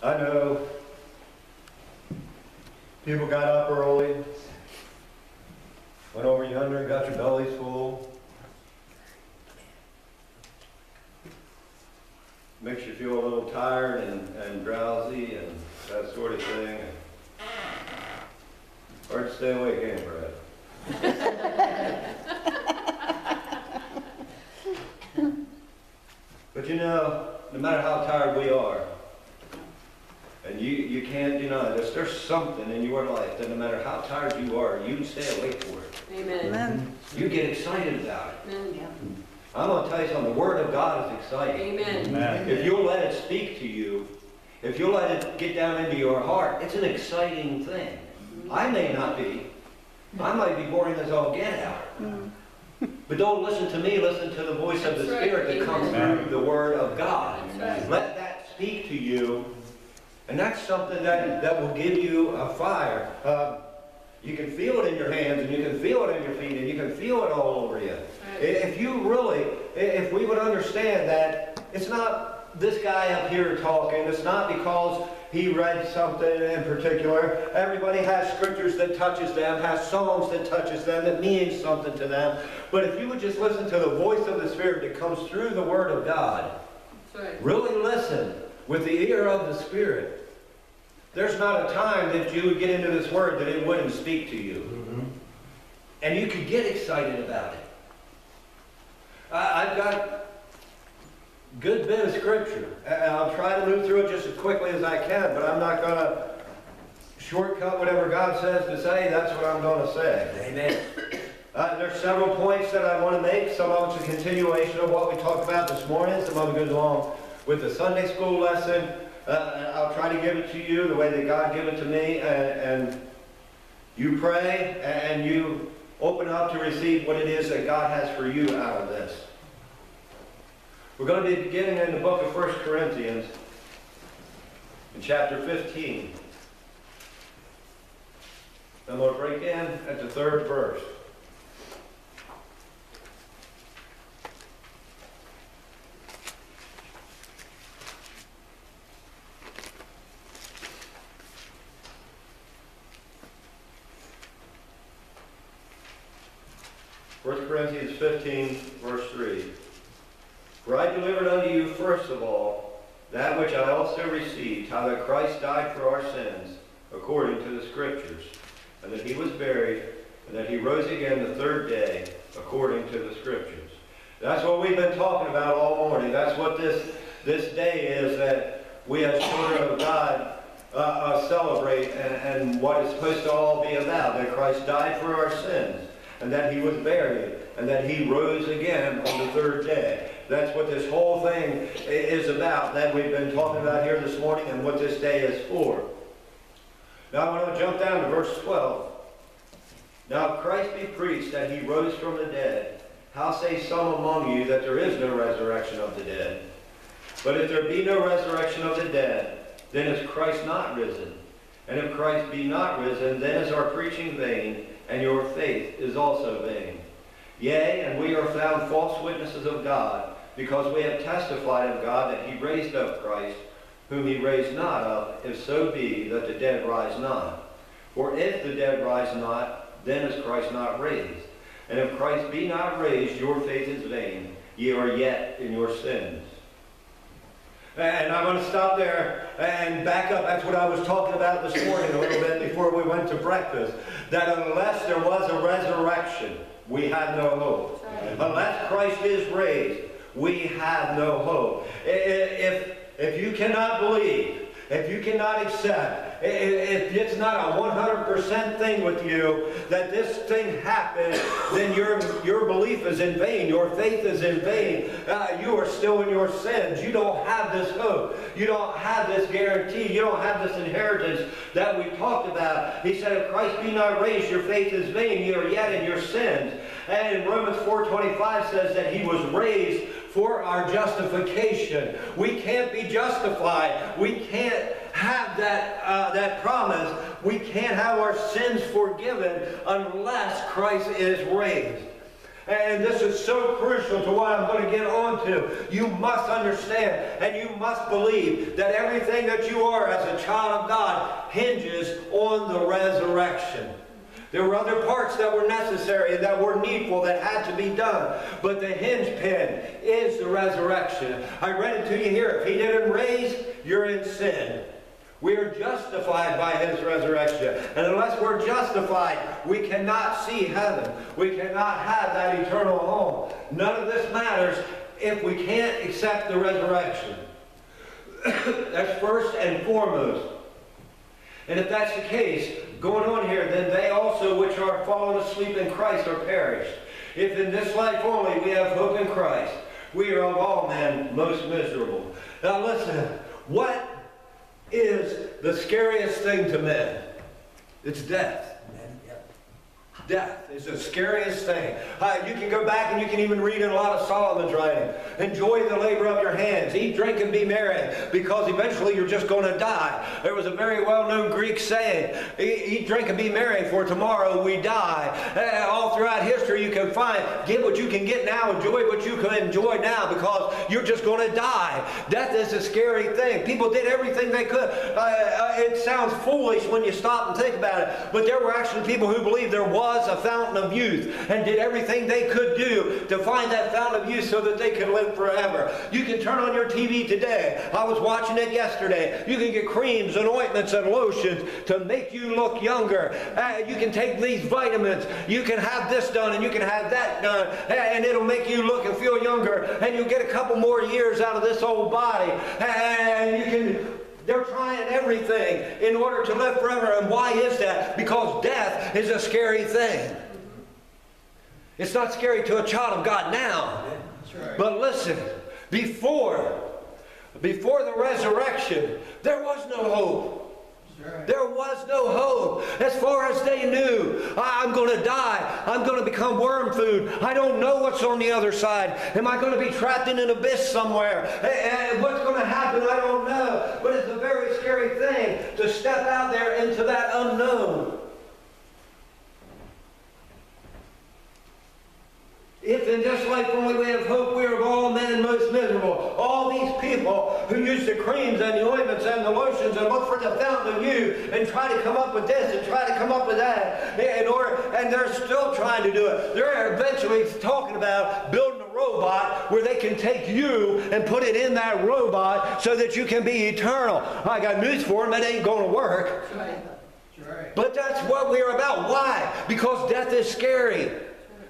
I know people got up early, went over yonder and got your bellies full. Makes you feel a little tired and, and drowsy and that sort of thing. Hard to stay awake, ain't Brad? But you know, no matter how tired we are, and you, you can't deny this, there's something in your life that no matter how tired you are, you stay awake for it. Amen. Amen. You get excited about it. Amen. Yeah. I'm going to tell you something, the Word of God is exciting. Amen. Amen. If you'll let it speak to you, if you'll let it get down into your heart, it's an exciting thing. Mm-hmm. I may not be. I might be boring as all get out. Mm. But don't listen to me, listen to the voice of the right. Spirit that comes through the Word of God. Right. Let that speak to you, and that's something that, that will give you a fire. Uh, you can feel it in your hands, and you can feel it in your feet, and you can feel it all over you. If you really, if we would understand that it's not this guy up here talking, it's not because he read something in particular. Everybody has scriptures that touches them, has songs that touches them, that means something to them. But if you would just listen to the voice of the Spirit that comes through the Word of God, right. really listen with the ear of the Spirit. There's not a time that you would get into this Word that it wouldn't speak to you. And you could get excited about it. I, I've got a good bit of scripture. And I'll try to move through it just as quickly as I can, but I'm not going to shortcut whatever God says to say. That's what I'm going to say. Amen. Uh, there's several points that I want to make. Some of it's a continuation of what we talked about this morning. Some of it goes along with the Sunday school lesson. Uh, I'll try to give it to you the way that God gave it to me. And, and you pray and you open up to receive what it is that God has for you out of this. We're going to be beginning in the book of 1 Corinthians in chapter 15. I'm going to break in at the third verse. First Corinthians 15, verse 3. For I delivered unto you first of all that which I also received, how that Christ died for our sins, according to the Scriptures, and that he was buried, and that he rose again the third day, according to the Scriptures. That's what we've been talking about all morning. That's what this, this day is that we as children of God uh, uh, celebrate and, and what it's supposed to all be about, that Christ died for our sins and that he was buried, and that he rose again on the third day. That's what this whole thing is about that we've been talking about here this morning and what this day is for. Now I want to jump down to verse 12. Now if Christ be preached that he rose from the dead, how say some among you that there is no resurrection of the dead? But if there be no resurrection of the dead, then is Christ not risen? And if Christ be not risen, then is our preaching vain, and your faith is also vain. Yea, and we are found false witnesses of God, because we have testified of God that he raised up Christ, whom he raised not up, if so be that the dead rise not. For if the dead rise not, then is Christ not raised. And if Christ be not raised, your faith is vain, ye are yet in your sins. And I'm going to stop there and back up. That's what I was talking about this morning a little bit before we went to breakfast. That unless there was a resurrection, we have no hope. Unless Christ is raised, we have no hope. If, if you cannot believe, if you cannot accept, if it's not a 100% thing with you that this thing happened, then your, your belief is in vain. Your faith is in vain. Uh, you are still in your sins. You don't have this hope. You don't have this guarantee. You don't have this inheritance that we talked about. He said, if Christ be not raised, your faith is vain. You are yet in your sins. And in Romans 4.25 says that he was raised for our justification. We can't be justified. We can't have that, uh, that promise. We can't have our sins forgiven unless Christ is raised. And this is so crucial to what I'm going to get on to. You must understand and you must believe that everything that you are as a child of God hinges on the resurrection. There were other parts that were necessary and that were needful that had to be done. But the hinge pin is the resurrection. I read it to you here. If he didn't raise, you're in sin. We are justified by his resurrection. And unless we're justified, we cannot see heaven. We cannot have that eternal home. None of this matters if we can't accept the resurrection. that's first and foremost. And if that's the case, going on here, then they also which are fallen asleep in Christ are perished. If in this life only we have hope in Christ, we are of all men most miserable. Now listen, what is the scariest thing to men. It's death. Death is the scariest thing. Uh, you can go back and you can even read in a lot of Solomon's writing. Enjoy the labor of your hands. Eat, drink, and be merry, because eventually you're just going to die. There was a very well-known Greek saying, eat, drink, and be merry, for tomorrow we die. Uh, all throughout history you can find, get what you can get now, enjoy what you can enjoy now, because you're just going to die. Death is a scary thing. People did everything they could. Uh, uh, it sounds foolish when you stop and think about it, but there were actually people who believed there was a fountain of youth and did everything they could do to find that fountain of youth so that they could live forever. You can turn on your TV today. I was watching it yesterday. You can get creams and ointments and lotions to make you look younger. Uh, you can take these vitamins. You can have this done and you can have that done and it'll make you look and feel younger and you'll get a couple more years out of this old body and you can they're trying everything in order to live forever. And why is that? Because death is a scary thing. It's not scary to a child of God now. Right. But listen, before, before the resurrection, there was no hope. There was no hope as far as they knew. I'm going to die. I'm going to become worm food. I don't know what's on the other side. Am I going to be trapped in an abyss somewhere? And what's going to happen? I don't know. But it's a very scary thing to step out there into that unknown. If in this life only we have hope, we are of all men most miserable. All these people who use the creams and the ointments and the lotions and look for the fountain of youth and try to come up with this and try to come up with that in order, and they're still trying to do it. They're eventually talking about building a robot where they can take you and put it in that robot so that you can be eternal. I got news for them, it ain't going to work. But that's what we're about. Why? Because death is scary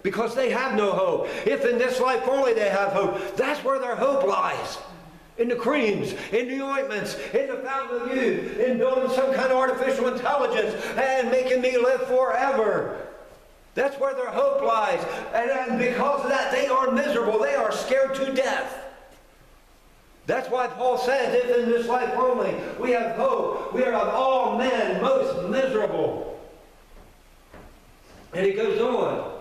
because they have no hope. If in this life only they have hope, that's where their hope lies. In the creams, in the ointments, in the fountain of youth, in building some kind of artificial intelligence and making me live forever. That's where their hope lies. And, and because of that, they are miserable. They are scared to death. That's why Paul says, if in this life only we have hope, we are of all men most miserable. And he goes on.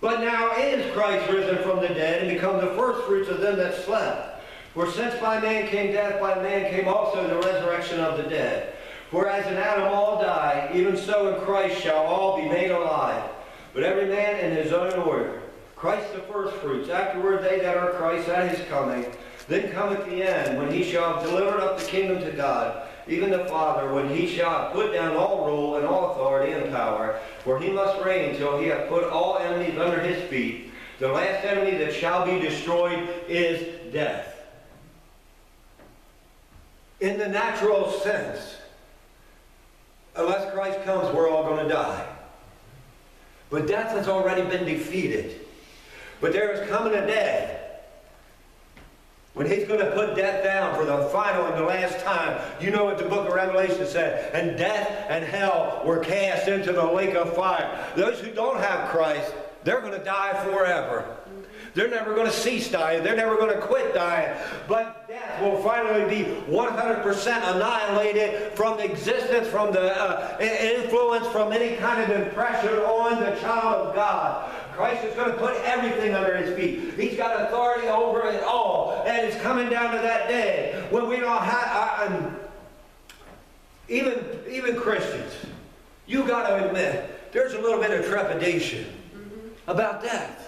But now is Christ risen from the dead and become the firstfruits of them that slept. For since by man came death, by man came also the resurrection of the dead. For as in Adam all die, even so in Christ shall all be made alive. But every man in his own order. Christ the firstfruits, afterward they that are Christ at his coming. Then cometh the end, when he shall have delivered up the kingdom to God even the Father, when he shall put down all rule and all authority and power, for he must reign till he hath put all enemies under his feet. The last enemy that shall be destroyed is death. In the natural sense, unless Christ comes, we're all going to die. But death has already been defeated. But there is coming a day when he's going to put death down for the final and the last time, you know what the book of Revelation said. And death and hell were cast into the lake of fire. Those who don't have Christ, they're going to die forever. They're never going to cease dying. They're never going to quit dying. But death will finally be 100% annihilated from existence, from the uh, influence, from any kind of impression on the child of God. Christ is going to put everything under his feet. He's got authority over it all. And it's coming down to that day when we don't have, uh, even, even Christians, you got to admit, there's a little bit of trepidation about death.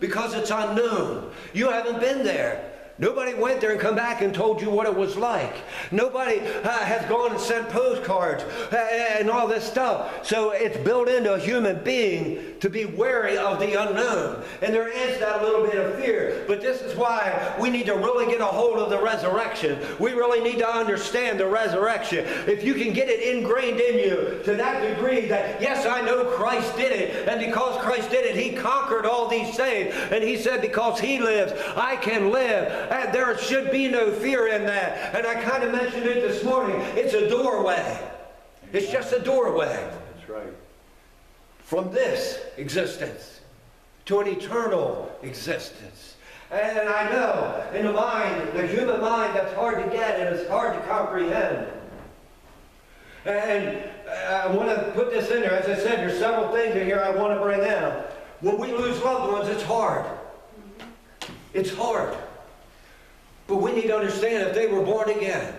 because it's unknown. You haven't been there. Nobody went there and come back and told you what it was like. Nobody uh, has gone and sent postcards uh, and all this stuff. So it's built into a human being to be wary of the unknown. And there is that little bit of fear. But this is why we need to really get a hold of the resurrection. We really need to understand the resurrection. If you can get it ingrained in you to that degree that, yes, I know Christ did it. And because Christ did it, he conquered all these things. And he said, because he lives, I can live. And there should be no fear in that. And I kind of mentioned it this morning. It's a doorway. It's just a doorway. That's right. From this existence to an eternal existence. And I know in the mind, the human mind, that's hard to get and it's hard to comprehend. And uh, I want to put this in there. As I said, there's several things in here I want to bring out. When we lose loved ones, it's hard. It's hard. But we need to understand if they were born again,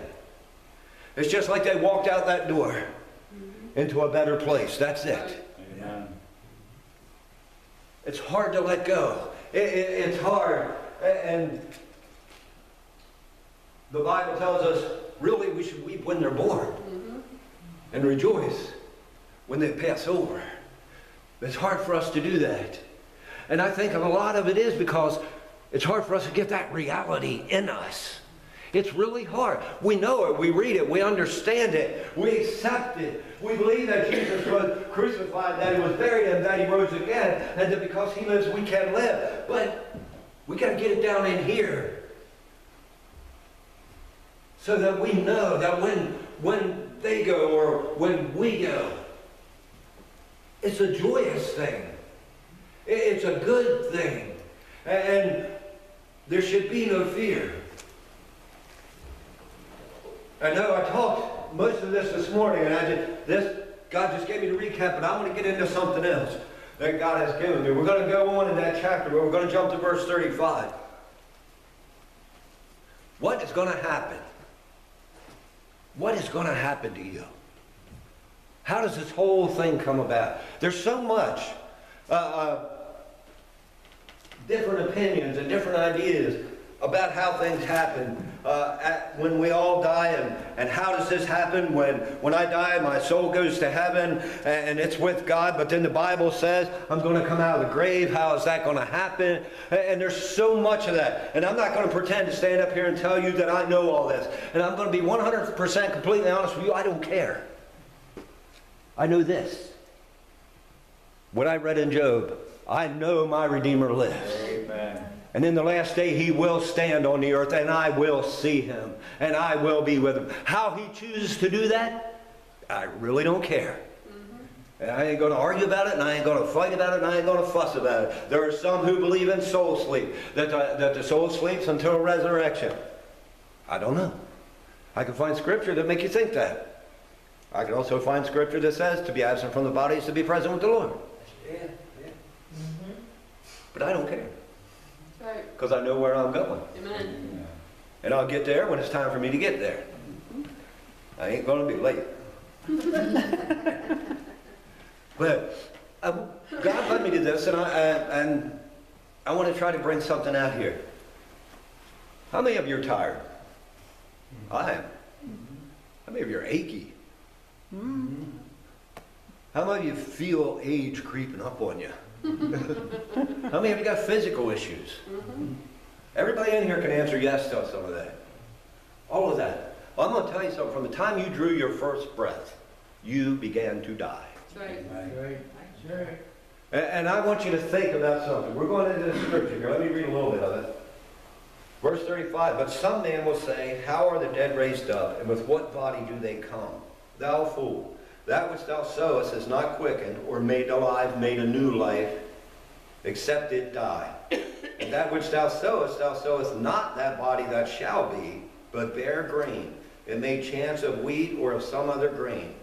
it's just like they walked out that door into a better place. That's it. Amen. It's hard to let go. It, it, it's hard. And the Bible tells us really we should weep when they're born mm-hmm. and rejoice when they pass over. It's hard for us to do that. And I think a lot of it is because it's hard for us to get that reality in us. It's really hard. We know it, we read it, we understand it, we accept it. We believe that Jesus was crucified, that he was buried, and that he rose again, and that because he lives, we can live. But we got to get it down in here so that we know that when, when they go or when we go, it's a joyous thing. It's a good thing. And there should be no fear. I know I talked most of this this morning, and I did this. God just gave me to recap, but I want to get into something else that God has given me. We're going to go on in that chapter, but we're going to jump to verse 35. What is going to happen? What is going to happen to you? How does this whole thing come about? There's so much uh, uh, different opinions and different ideas about how things happen uh, at, when we all die and, and how does this happen when, when I die my soul goes to heaven and, and it's with God. But then the Bible says I'm going to come out of the grave. How is that going to happen? And, and there's so much of that. And I'm not going to pretend to stand up here and tell you that I know all this. And I'm going to be 100% completely honest with you. I don't care. I know this. What I read in Job I know my Redeemer lives Amen. and in the last day, he will stand on the earth, and I will see him, and I will be with him. How he chooses to do that, I really don't care. And I ain't going to argue about it, and I ain't going to fight about it, and I ain't going to fuss about it. There are some who believe in soul sleep, that the, that the soul sleeps until resurrection. I don't know. I can find scripture that make you think that. I can also find scripture that says to be absent from the body is to be present with the Lord. Yeah, yeah. But I don't care, Right. because I know where I'm going. Amen. And I'll get there when it's time for me to get there. I ain't gonna be late. but um, God led me to this, and I, I and I want to try to bring something out here. How many of you are tired? I am. How many of you are achy? How many of you feel age creeping up on you? How many of you got physical issues? Mm-hmm. Everybody in here can answer yes to some of that. All of that. Well, I'm going to tell you something. From the time you drew your first breath, you began to die. That's right. Right. And, and I want you to think about something. We're going into the scripture here. Let me read a little bit of it. Verse 35, But some man will say, How are the dead raised up, and with what body do they come? Thou fool, that which thou sowest is not quickened, or made alive, made a new life, except it die. And that which thou sowest, thou sowest not that body that shall be, but bare grain. It may chance of wheat or of some other grain.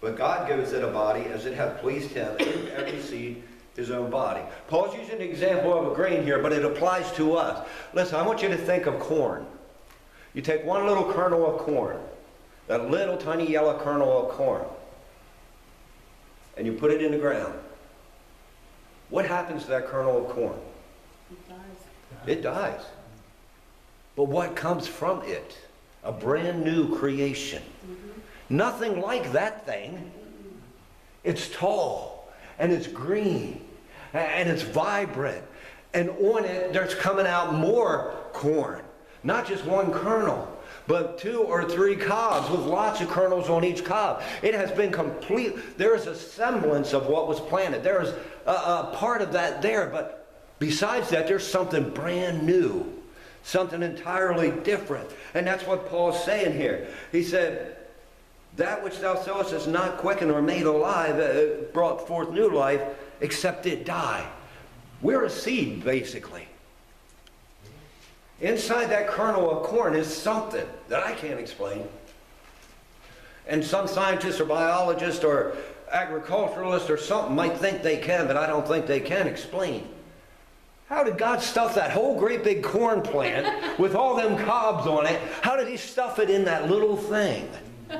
But God gives it a body as it hath pleased him, and every seed his own body. Paul's using an example of a grain here, but it applies to us. Listen, I want you to think of corn. You take one little kernel of corn, that little tiny yellow kernel of corn, and you put it in the ground. What happens to that kernel of corn? It dies. It dies. But what comes from it? A brand new creation. Mm-hmm. Nothing like that thing. It's tall and it's green and it's vibrant. And on it, there's coming out more corn. Not just one kernel, but two or three cobs with lots of kernels on each cob. It has been complete. There is a semblance of what was planted. There is a, a part of that there, but besides that, there's something brand new, something entirely different. And that's what Paul's saying here. He said, that which thou sowest is not quickened or made alive, uh, brought forth new life, except it die. We're a seed, basically. Inside that kernel of corn is something that I can't explain. And some scientists or biologists or agriculturalists or something might think they can, but I don't think they can explain. How did God stuff that whole great big corn plant with all them cobs on it? How did he stuff it in that little thing?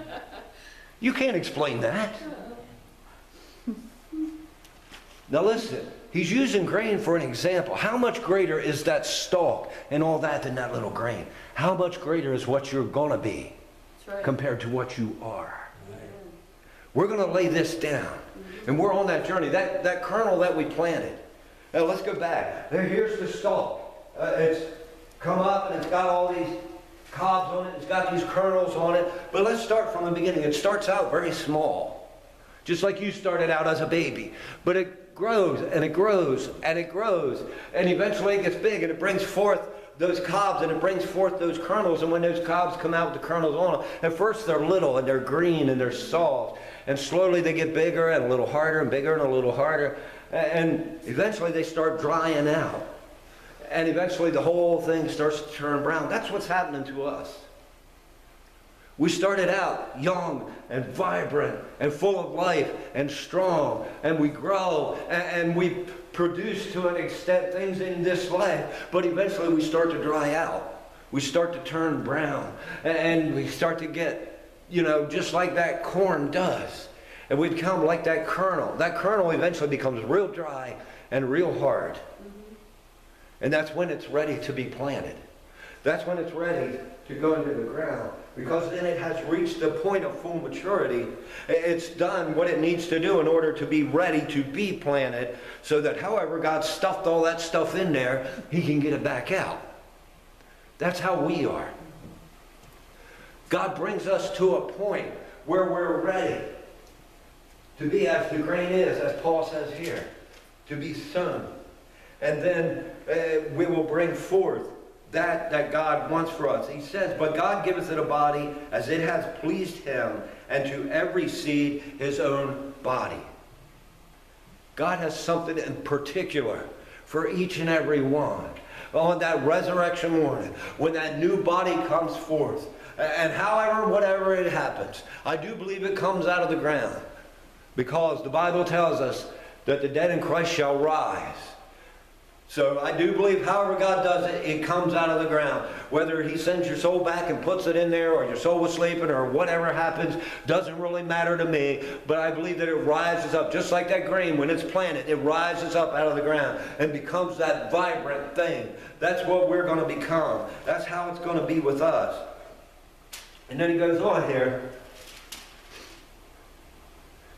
You can't explain that. Now listen, he's using grain for an example. How much greater is that stalk and all that than that little grain? How much greater is what you're going to be right. compared to what you are? We're going to lay this down. And we're on that journey. That, that kernel that we planted. Now let's go back. There, here's the stalk. Uh, it's come up and it's got all these cobs on it. It's got these kernels on it. But let's start from the beginning. It starts out very small. Just like you started out as a baby. But it grows and it grows and it grows. And eventually it gets big and it brings forth those cobs and it brings forth those kernels. And when those cobs come out with the kernels on them, at first they're little and they're green and they're soft. And slowly they get bigger and a little harder and bigger and a little harder. And eventually they start drying out. And eventually the whole thing starts to turn brown. That's what's happening to us. We started out young and vibrant and full of life and strong, and we grow and, and we produce to an extent things in this life, but eventually we start to dry out. We start to turn brown and, and we start to get, you know, just like that corn does. And we become like that kernel. That kernel eventually becomes real dry and real hard. Mm-hmm. And that's when it's ready to be planted. That's when it's ready to go into the ground. Because then it has reached the point of full maturity. It's done what it needs to do in order to be ready to be planted, so that however God stuffed all that stuff in there, He can get it back out. That's how we are. God brings us to a point where we're ready to be as the grain is, as Paul says here, to be sown. And then uh, we will bring forth that that God wants for us. He says, But God giveth it a body as it has pleased him, and to every seed his own body. God has something in particular for each and every one. Oh, On that resurrection morning, when that new body comes forth, and however, whatever it happens, I do believe it comes out of the ground. Because the Bible tells us that the dead in Christ shall rise. So I do believe however God does it, it comes out of the ground. Whether he sends your soul back and puts it in there or your soul was sleeping or whatever happens, doesn't really matter to me. But I believe that it rises up just like that grain when it's planted. It rises up out of the ground and becomes that vibrant thing. That's what we're going to become. That's how it's going to be with us. And then he goes on here.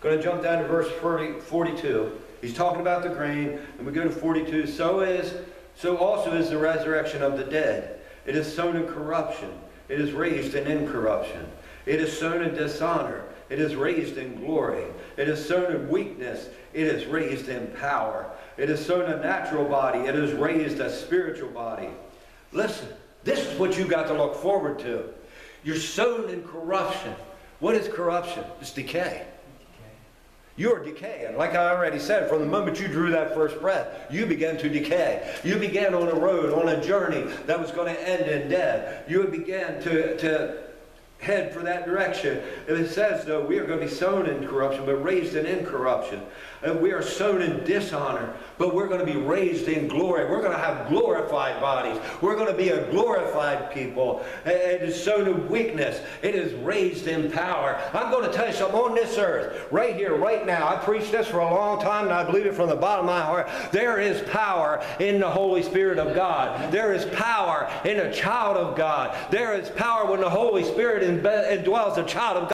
Going to jump down to verse 40, 42. He's talking about the grain, and we go to 42. So is, so also is the resurrection of the dead. It is sown in corruption. It is raised in incorruption. It is sown in dishonor. It is raised in glory. It is sown in weakness. It is raised in power. It is sown a natural body. It is raised a spiritual body. Listen, this is what you got to look forward to. You're sown in corruption. What is corruption? It's decay. You're decaying. Like I already said, from the moment you drew that first breath, you began to decay. You began on a road, on a journey that was going to end in death. You began to, to head for that direction. And it says, though, we are going to be sown in corruption, but raised in incorruption. And we are sown in dishonor, but we're going to be raised in glory. We're going to have glorified bodies. We're going to be a glorified people. It is sown in weakness. It is raised in power. I'm going to tell you something on this earth, right here, right now. I preached this for a long time, and I believe it from the bottom of my heart. There is power in the Holy Spirit of God. There is power in a child of God. There is power when the Holy Spirit indwells a child of God.